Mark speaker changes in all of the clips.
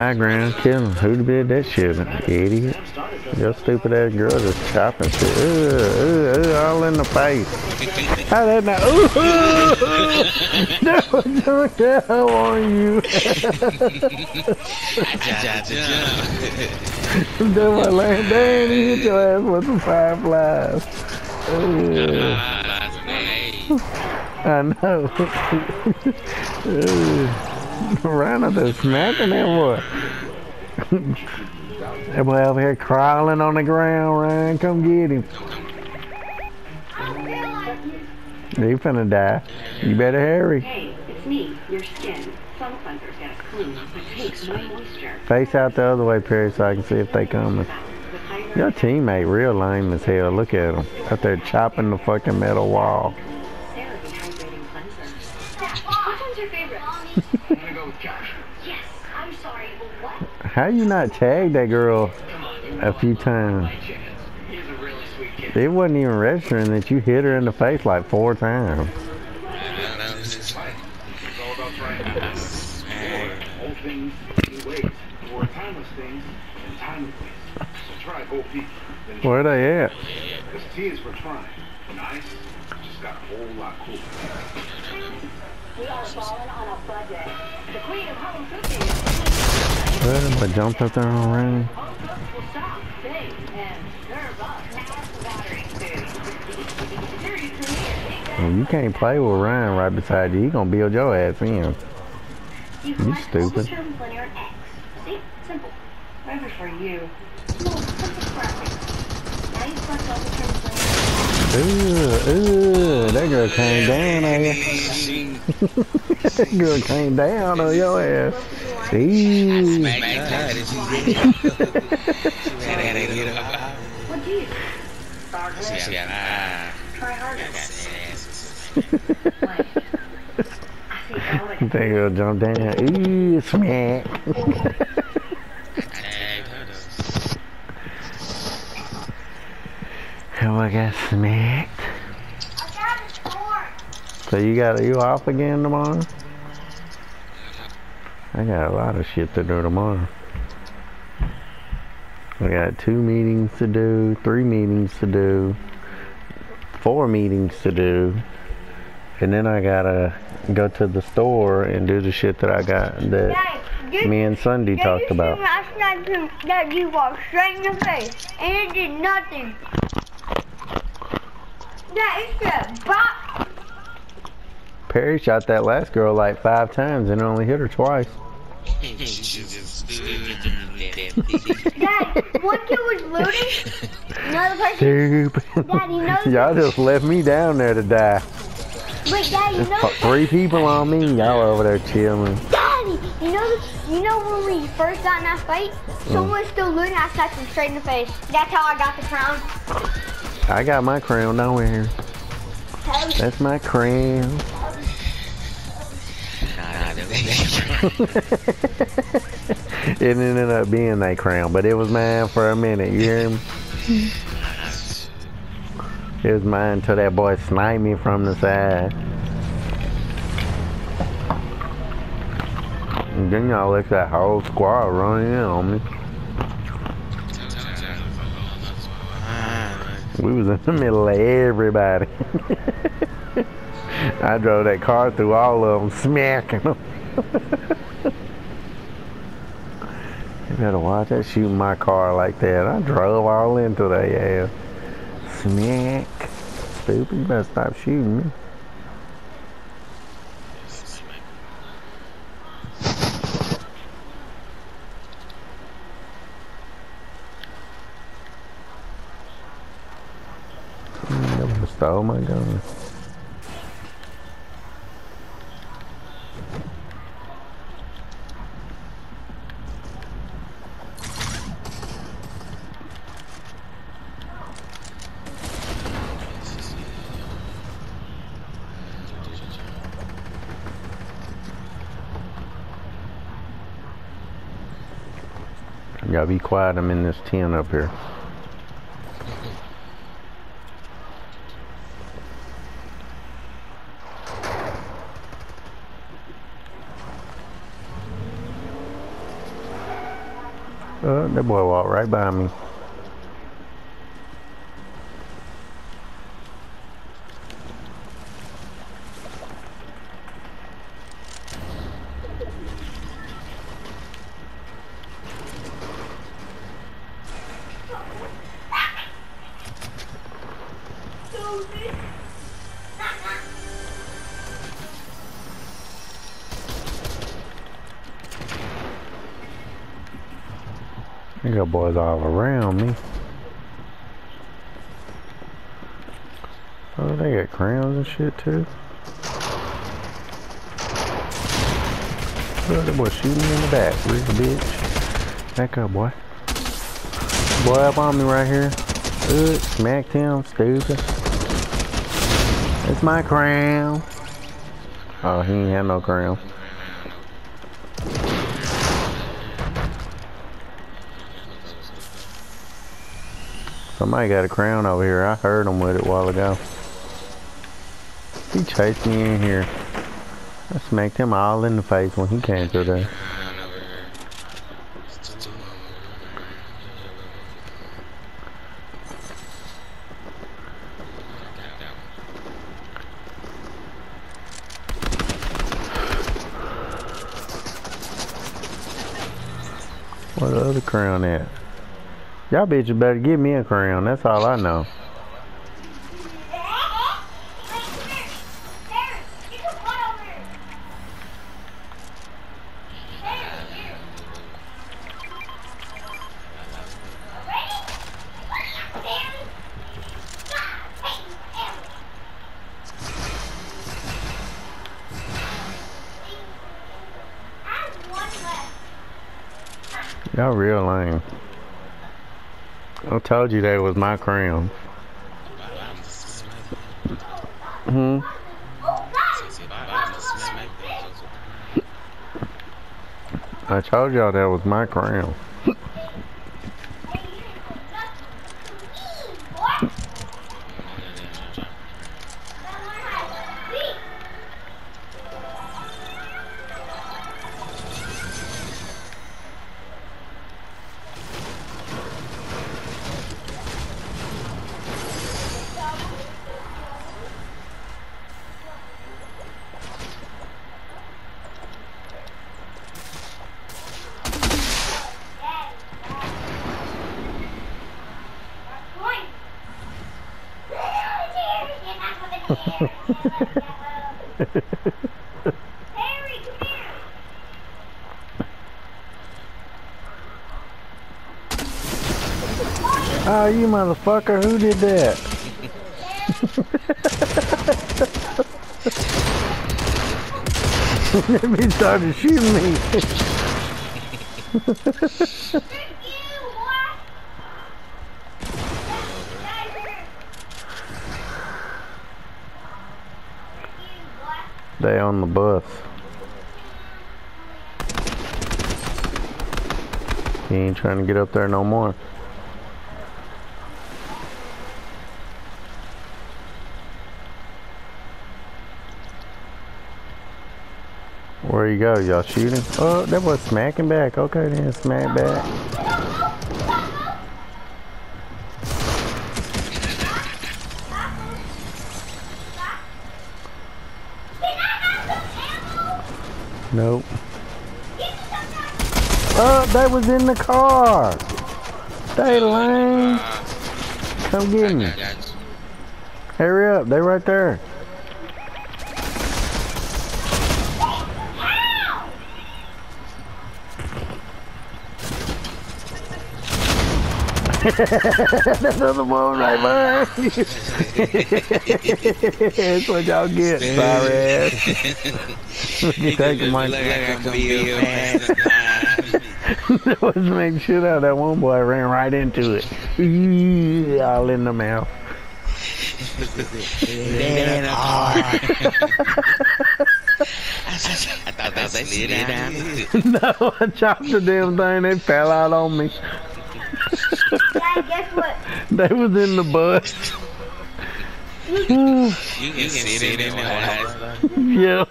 Speaker 1: Background killing. Who did that shit? Idiot. Your stupid ass girl just chopping shit. Ugh, ugh, ugh, all in the face. How that now? Ooh, no, jump down on you. Then I land down and hit your ass with the fireflies. Ugh. I know. Ugh. Rhino just smacking that boy. that boy over here crawling on the ground, Ryan. Come get him. He finna die. You better hurry.
Speaker 2: Hey, it's me, your skin. Sun cleanser's got a clean, but takes no moisture.
Speaker 1: Face out the other way, Perry, so I can see if they coming. Your teammate real lame as hell. Look at him. Out there chopping the fucking metal wall.
Speaker 2: CeraVe Hydrating Cleanser. Which one's your favorite?
Speaker 3: I'm gonna go with Josh.
Speaker 2: yes, I'm sorry, what?
Speaker 1: How you not tag that girl a few times?
Speaker 3: Chance. He's a really sweet.
Speaker 1: It wasn't even registering that you hit her in the face like four times.
Speaker 3: It's all about trying new things. Or things, new ways. Or timeless things in timely ways. So try OP. Then
Speaker 1: Where they at?
Speaker 3: This T is for trying. Nice. Just got a whole lot cooler.
Speaker 2: We are falling on a budget. Cooking.
Speaker 1: Well, jumped up there on. Well, you can't play with Ryan right beside you. He gonna build your ass in.
Speaker 2: You
Speaker 1: You stupid. Ooh, ooh, that girl came down on you. That girl came down on your ass. Eee.
Speaker 2: What do you? Try harder. I see how
Speaker 1: That girl jumped down. Ooh, smack. Oh, I got smacked. So you got you off again tomorrow? I got a lot of shit to do tomorrow. I got two meetings to do, three meetings to do, four meetings to do, and then I gotta go to the store and do the shit that I got that
Speaker 4: Dad, did,
Speaker 1: me and Sunday talked about.
Speaker 4: last night too, that you walked straight in the face and it did nothing. That is a bop.
Speaker 1: Perry shot that last girl like five times and only hit her twice.
Speaker 4: Dad, one kid was looting. Another person.
Speaker 1: Stupid.
Speaker 4: Dad, you know.
Speaker 1: Y'all just left me down there to die.
Speaker 4: Wait, Dad, you know.
Speaker 1: Three people on me, y'all over there chilling.
Speaker 4: Daddy, you know. You know when we first got in that fight, someone was still looting. I slapped him straight in the face. That's how I got the crown.
Speaker 1: I got my crown down here. That's my crown. it ended up being that crown, but it was mine for a minute. You hear me? It was mine till that boy sniped me from the side. And then y'all let that whole squad run in on me. We was in the middle of everybody. I drove that car through all of them, smacking them. You better watch that shooting my car like that. I drove all into that ass. Smack. Stupid, you better stop shooting me. Stole my gun. Gotta be quiet, I'm in this tent up here. Uh, that boy walked right by me. Boys all around me. Oh, they got crowns and shit too. Oh, that boy shooting me in the back, real bitch. Back up, boy. Boy up on me right here. Good, smacked him, stupid. It's my crown. Oh, he ain't had no crown. Somebody got a crown over here. I heard him with it a while ago. He chased me in here. I smacked him all in the face when he came through there. Where the other crown at? Y'all bitches better give me a crown. That's all I know. Y'all real lame. I told you that was my crown. Hmm. I told y'all that was my crown. Motherfucker, who did that? Then he started shooting me. they on the bus. He ain't trying to get up there no more. Where you go? Y'all shooting? Oh, that was smacking back. Okay then, smack back. Nope. Oh, that was in the car. Stay lane. Come get me. Hurry up, they right there. That's another one right behind you. That's what y'all get, sorry ass. you taking my That was making shit out. That one boy ran right into it. All in the mouth.
Speaker 5: Dead hard. I thought that slid down.
Speaker 1: no, I chopped the damn thing. They fell out on me.
Speaker 4: Dad, guess what?
Speaker 1: They was in the bus.
Speaker 5: You can see it in their eyes.
Speaker 1: Yeah.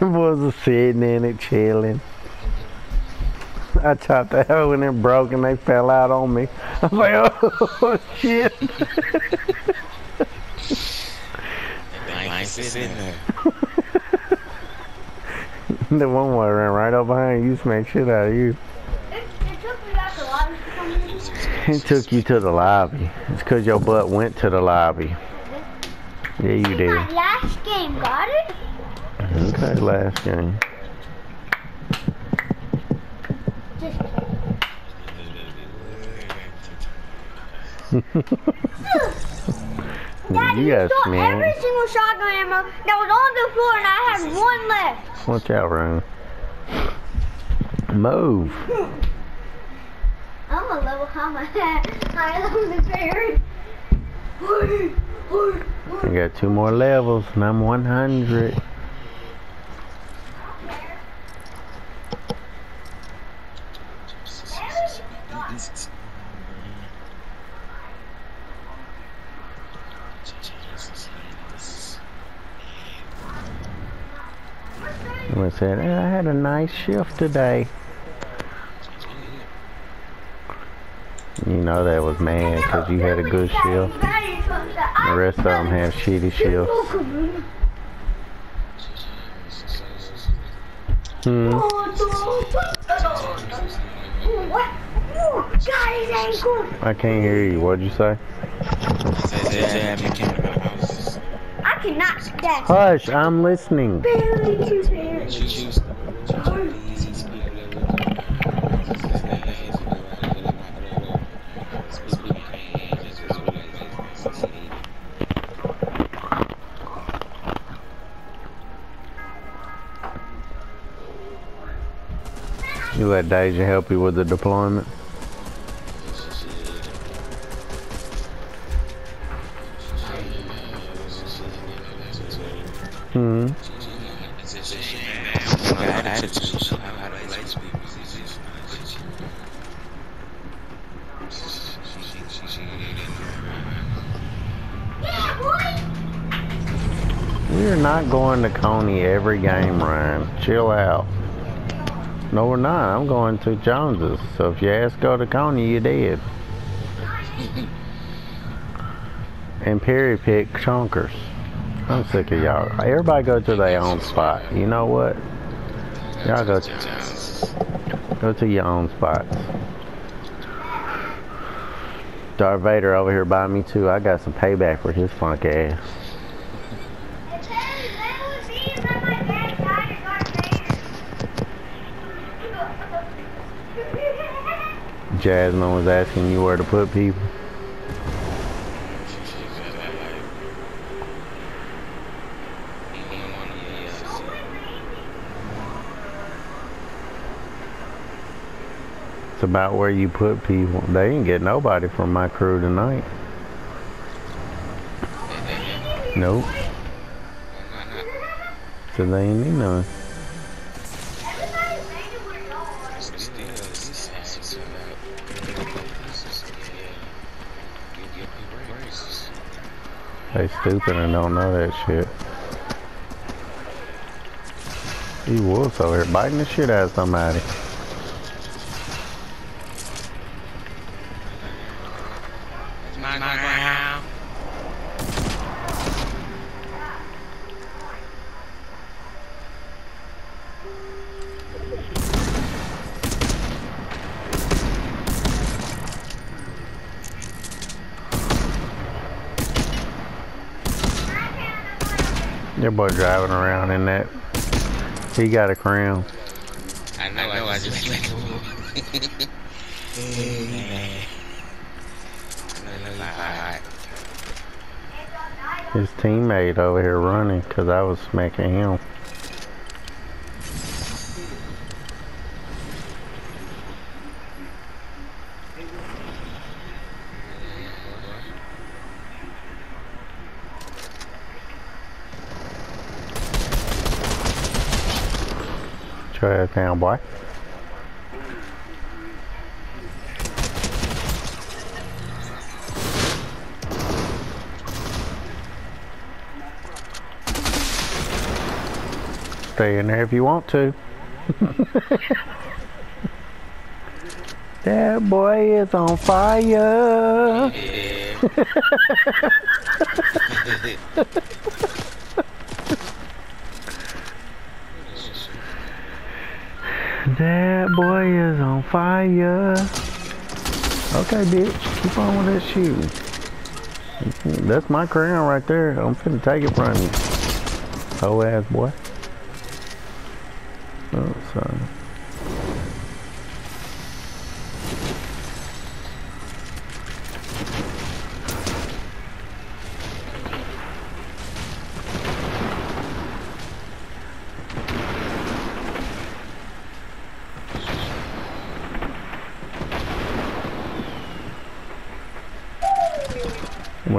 Speaker 1: was sitting in it, chilling. I chopped the hole and it broke and they fell out on me. I was like, oh, oh shit.
Speaker 5: I ain't sitting there.
Speaker 1: the one boy ran right up behind you, smacked shit out of you.
Speaker 4: It took
Speaker 1: you to the lobby. It's cause your butt went to the lobby. Yeah, you did.
Speaker 4: My last game, got it?
Speaker 1: Okay, last game.
Speaker 4: Just Daddy,
Speaker 1: you got
Speaker 4: stole every single shotgun ammo that was on the floor and I had one left.
Speaker 1: Watch out, Ryan. Move.
Speaker 4: I'm a level how my high level the parent.
Speaker 1: I got two more levels and I'm 100. I said, "Hey, I had a nice shift today. You know that was mad because you had a good shift. The rest of them have shitty shields. Hmm.
Speaker 4: God, his ankle.
Speaker 1: I can't hear you. What'd you say?
Speaker 4: I cannot
Speaker 1: Hush, I'm listening. You let Deja help you with the deployment? Hmm. We're not going to Coney every game, Ryan. Chill out. No, we're not. I'm going to Jones's. So if you ask go to Coney, you did. and Perry pick chonkers. I'm sick of y'all. Everybody go to their own spot. You know what? Y'all go to, go to your own spots. Darth Vader over here by me too. I got some payback for his funk ass. Jasmine was asking you where to put people. It's about where you put people. They didn't get nobody from my crew tonight. Nope. So they ain't need none. They stupid and don't know that shit. He wolves over here biting the shit out of somebody. Your boy driving around in that. He got a crown.
Speaker 5: I know, I know, I just like Hey, man. No, no, no, alright.
Speaker 1: His teammate over here running because I was smacking him. Down, boy. Stay in there if you want to. That boy is on fire.
Speaker 5: Yeah.
Speaker 1: That boy is on fire. Okay, bitch. Keep on with that shooting. That's my crown right there. I'm finna take it from you. Hoe ass boy. Oh, sorry.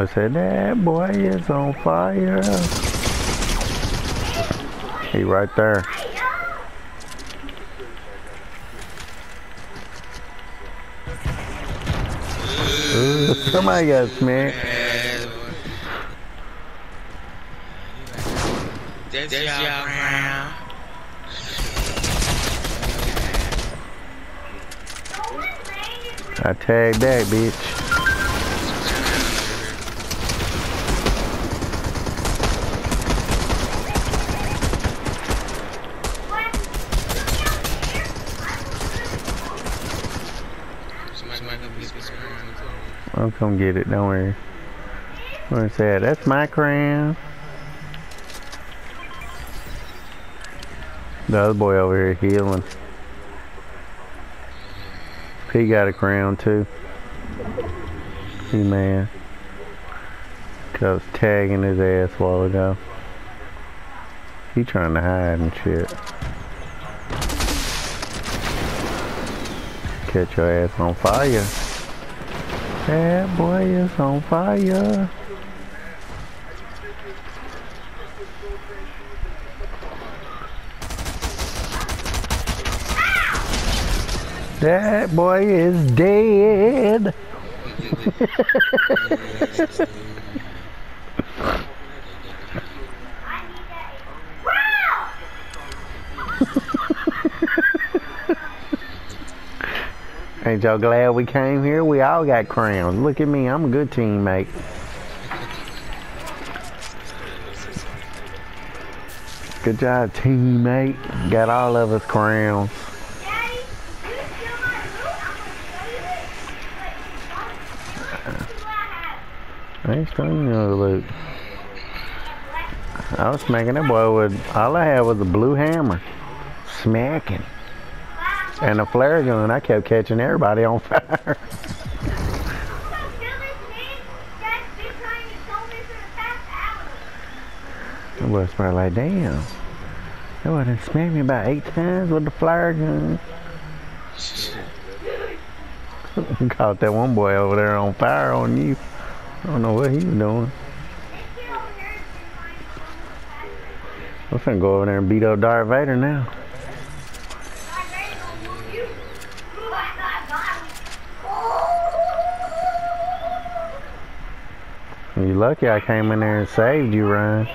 Speaker 1: Someone said that boy is on fire. He right there. Ooh, somebody got smacked.
Speaker 5: That's y'all round.
Speaker 1: I tagged that bitch.
Speaker 5: Somebody, somebody come get this round.
Speaker 1: I'll come get it, don't worry. Where's that? That's my crown. The other boy over here healing. He got a crown too. He man. Cause I was tagging his ass a while ago. He trying to hide and shit. Catch your ass on fire. That boy is on fire. That boy is dead. Ain't y'all glad we came here? We all got crowns. Look at me, I'm a good teammate. Good job, teammate. Got all of us crowns.
Speaker 4: I
Speaker 1: ain't stealing no loot. I was smacking that boy with, all I had was a blue hammer. Smacking. And a flare gun. I kept catching everybody on fire. I was probably like, damn. That boy done smacked me about eight times with the flare gun. Caught that one boy over there on fire on you. I don't know what he was doing. I'm finna go over there and beat up Darth Vader now. Lucky I came in there and saved you, Ryan.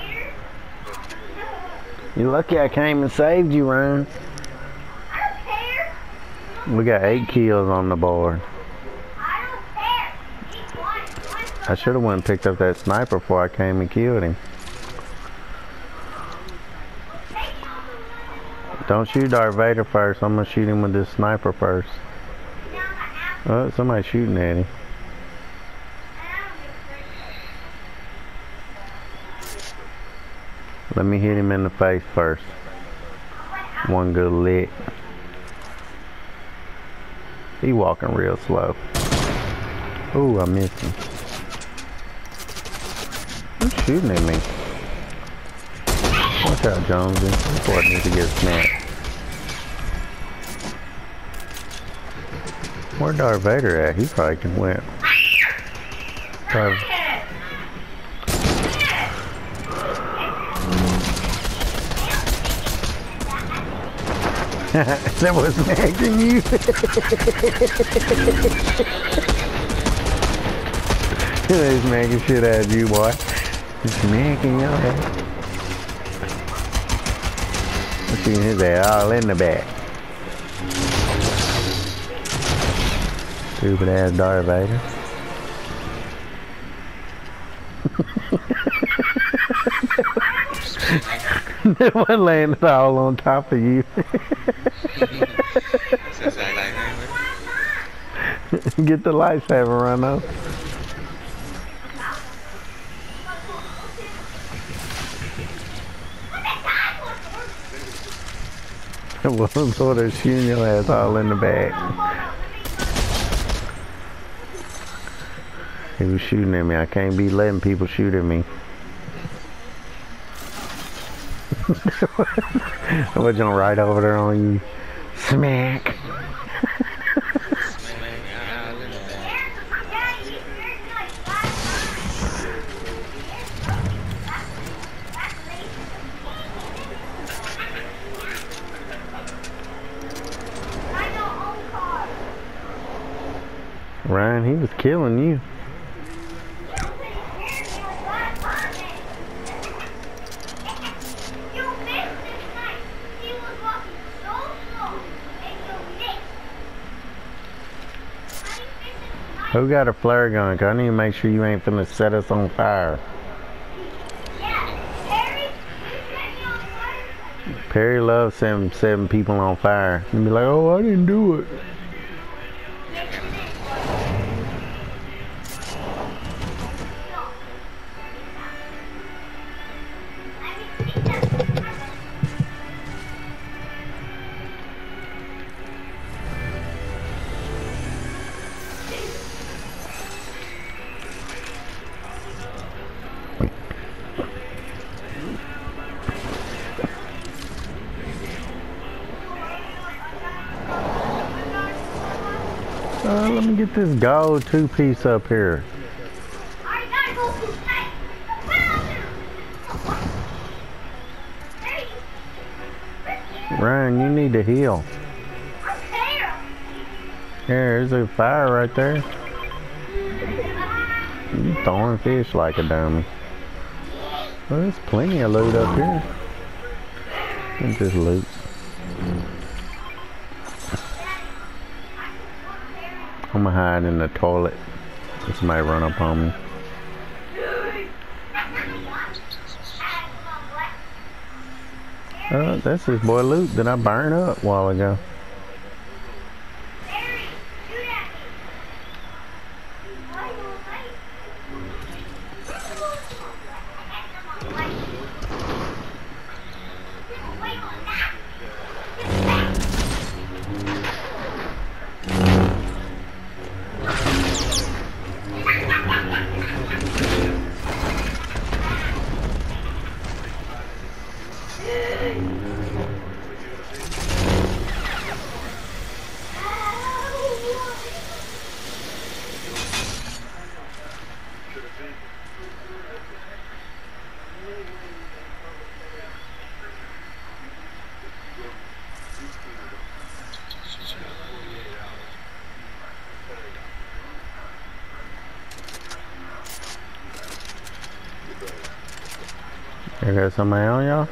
Speaker 1: You lucky I came and saved you, Ryan. We got eight kills on the board. I should have went and picked up that sniper before I came and killed him. Don't shoot Darth Vader first. I'm gonna shoot him with this sniper first. Uh, oh, somebody's shooting at him. Let me hit him in the face first. One good lick. He walking real slow. Ooh, I missed him. Who's shooting at me? Watch out, Jonesy. Before I need to get snapped. Where Darth Vader at? He probably can win. Darth that was smacking you. He's smacking shit out of you, boy. He's smacking your ass. I'm seeing his ass all in the back. Stupid ass Darth Vader. one landed all on top of you. Get the lightsaber run up. One sort of shooting your ass all in the back. He was shooting at me. I can't be letting people shoot at me. On right over there on you? Smack. Ryan, he was killing you. Who got a flare gun? 'Cause I need to make sure you ain't finna set us on fire. Perry loves setting, setting people on fire. And be like, oh, I didn't do it. Get this gold two piece up here. Ryan, you need to heal. Here, there's a fire right there. You throwing fish like a dummy. Well, there's plenty of loot up here. And just loot. I'm gonna hide in the toilet. Somebody run up on me. Uh, that's his boy Luke that I burned up a while ago. There goes somebody on y'all?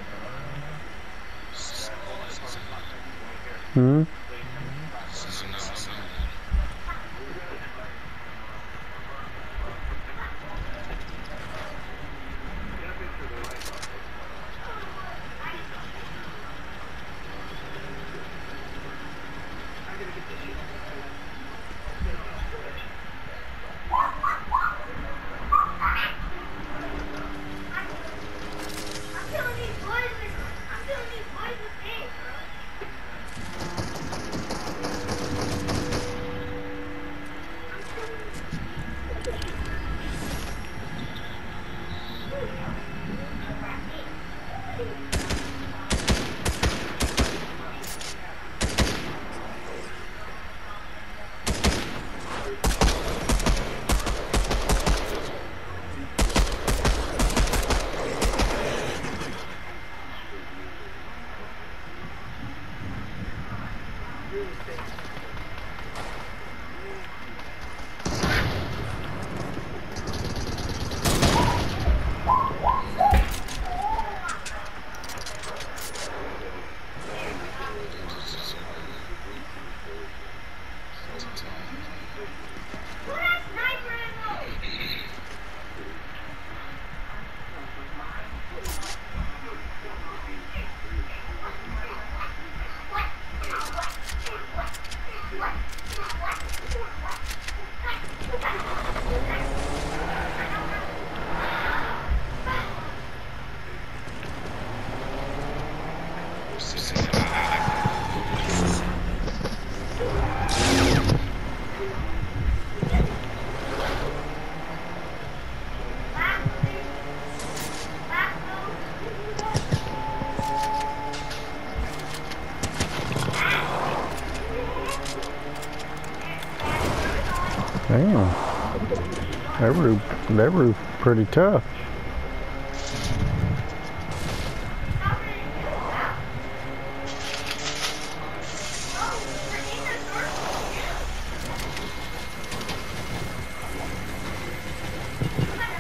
Speaker 1: Roof, that roof pretty tough.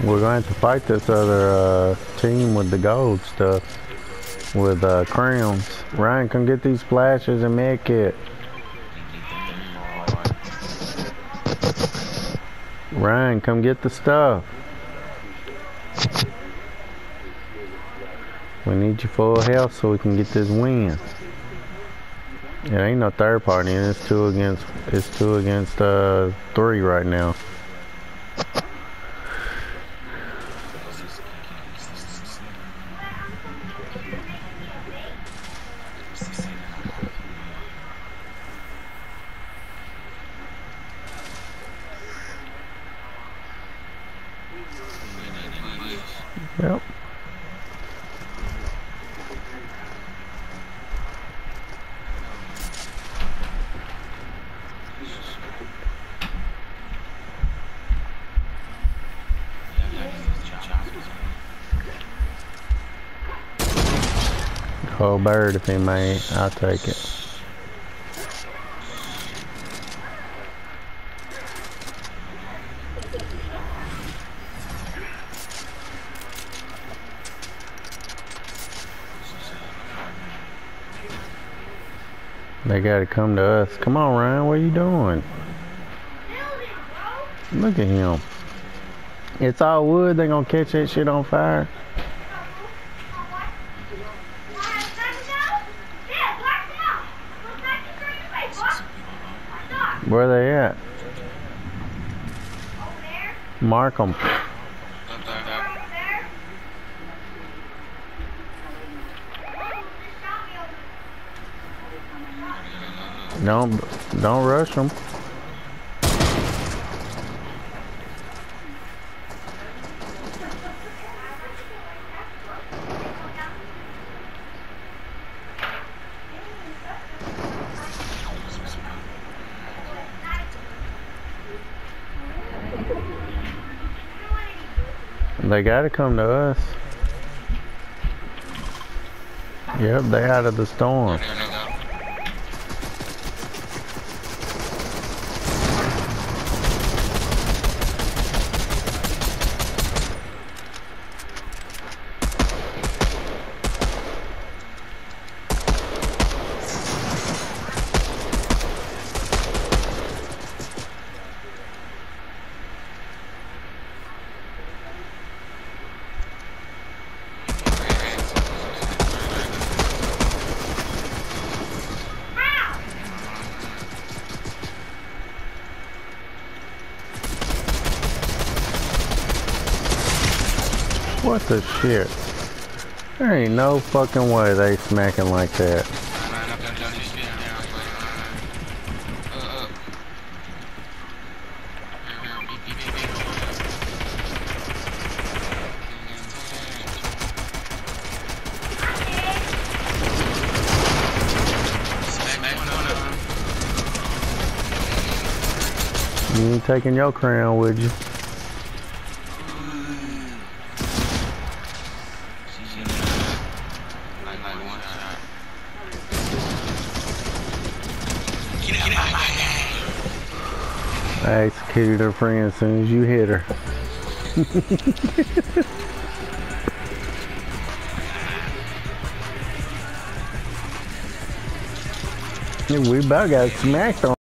Speaker 1: We're going to fight this other uh, team with the gold stuff with uh, crowns. Ryan, come get these flashes and med Ryan, come get the stuff. We need you full health so we can get this win. It ain't no third party, and it's two against it's two against uh three right now. Bird if he may, I'll take it. They gotta come to us. Come on, Ryan, what are you doing? Look at him. It's all wood, they gonna catch that shit on fire. Where are they at? Mark them. Don't don't rush them. They gotta come to us. Yep, they out of the storm. What the shit? There ain't no fucking way they smacking like that. You taking your crown, would you? Executed her friend as soon as you hit her. we about got smacked on.